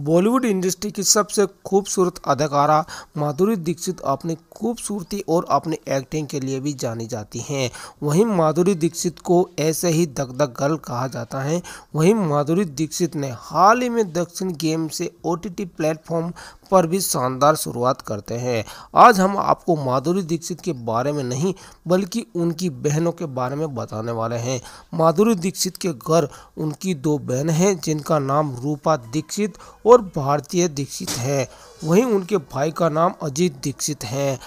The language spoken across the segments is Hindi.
बॉलीवुड इंडस्ट्री की सबसे खूबसूरत अदाकारा माधुरी दीक्षित अपनी खूबसूरती और अपनी एक्टिंग के लिए भी जानी जाती हैं। वहीं माधुरी दीक्षित को ऐसे ही दग दग गर्ल कहा जाता है। वहीं माधुरी दीक्षित ने हाल ही में दक्षिण गेम से ओटीटी प्लेटफॉर्म पर भी शानदार शुरुआत करते हैं। आज हम आपको माधुरी दीक्षित के बारे में नहीं, बल्कि उनकी बहनों के बारे में बताने वाले हैं। माधुरी दीक्षित के घर उनकी दो बहन हैं, जिनका नाम रूपा दीक्षित और भारतीय दीक्षित है। वहीं उनके भाई का नाम अजीत दीक्षित है।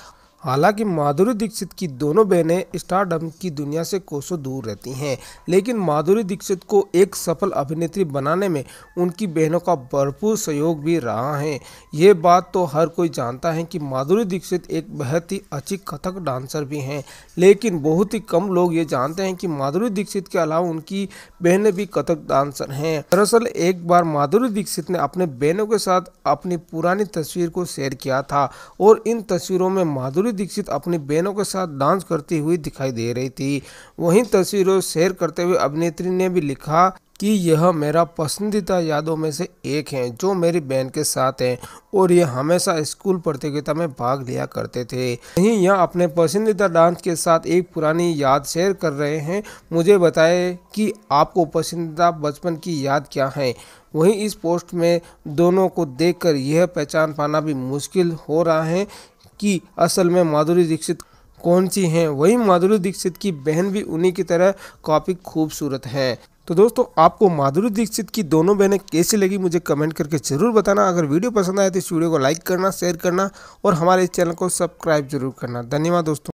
हालाँकि माधुरी दीक्षित की दोनों बहनें स्टारडम की दुनिया से कोसों दूर रहती हैं, लेकिन माधुरी दीक्षित को एक सफल अभिनेत्री बनाने में उनकी बहनों का भरपूर सहयोग भी रहा है। ये बात तो हर कोई जानता है कि माधुरी दीक्षित एक बहुत ही अच्छी कथक डांसर भी हैं, लेकिन बहुत ही कम लोग ये जानते हैं कि माधुरी दीक्षित के अलावा उनकी बहनें भी कथक डांसर हैं। दरअसल एक बार माधुरी दीक्षित ने अपने बहनों के साथ अपनी पुरानी तस्वीर को शेयर किया था और इन तस्वीरों में माधुरी माधुरी दीक्षित अपनी बहनों के साथ डांस करती हुई दिखाई दे रही थी। वहीं तस्वीरों शेयर करते हुए अभिनेत्री ने भी लिखा कि यह मेरा पसंदीदा यादों में से एक है, जो मेरी बहन के साथ है और यह हमेशा स्कूल प्रतियोगिता में भाग लिया करते थे। वहीं यह अपने पसंदीदा डांस के साथ एक पुरानी याद शेयर कर रहे हैं। मुझे बताए कि आपको पसंदीदा बचपन की याद क्या है? वहीं इस पोस्ट में दोनों को देखकर यह पहचान पाना भी मुश्किल हो रहा है कि असल में माधुरी दीक्षित कौन सी हैं? वही माधुरी दीक्षित की बहन भी उन्हीं की तरह काफ़ी खूबसूरत है। तो दोस्तों, आपको माधुरी दीक्षित की दोनों बहनें कैसी लगी मुझे कमेंट करके ज़रूर बताना। अगर वीडियो पसंद आए तो इस वीडियो को लाइक करना, शेयर करना और हमारे इस चैनल को सब्सक्राइब ज़रूर करना। धन्यवाद दोस्तों।